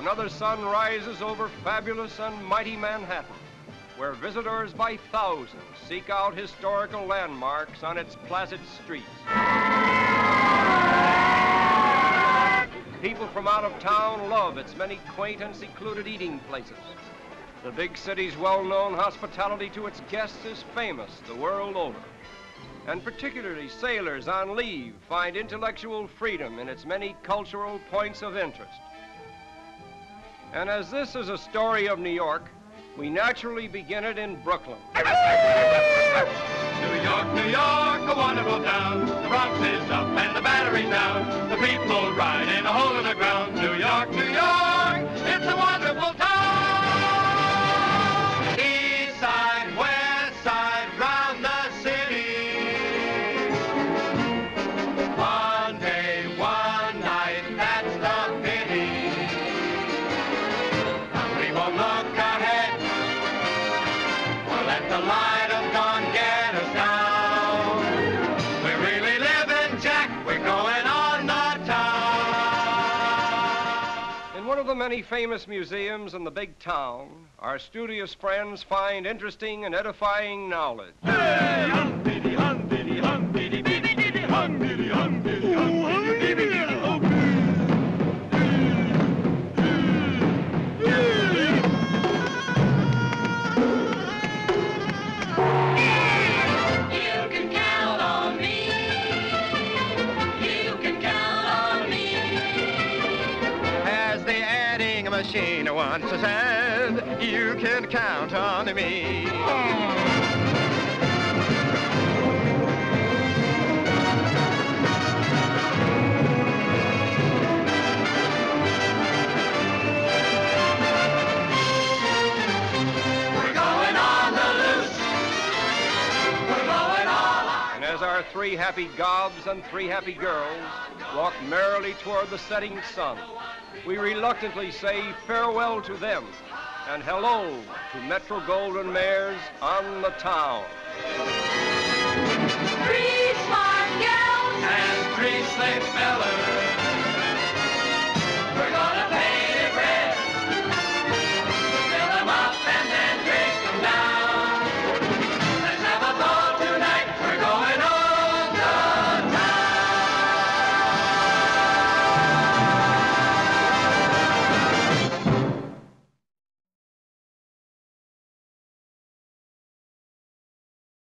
another sun rises over fabulous and mighty Manhattan, where visitors by thousands seek out historical landmarks on its placid streets. People from out of town love its many quaint and secluded eating places. The big city's well-known hospitality to its guests is famous the world over. And particularly sailors on leave find intellectual freedom in its many cultural points of interest. And as this is a story of New York, we naturally begin it in Brooklyn. New York, New York, a wonderful town. The Bronx is up and the Battery's down. The people ride in a hole in the ground. One of the many famous museums in the big town, our studious friends find interesting and edifying knowledge. You machine once said, you can count on me. Hmm. As our three happy gobs and three happy girls walk merrily toward the setting sun, we reluctantly say farewell to them and hello to Metro-Goldwyn-Mayer's on the town.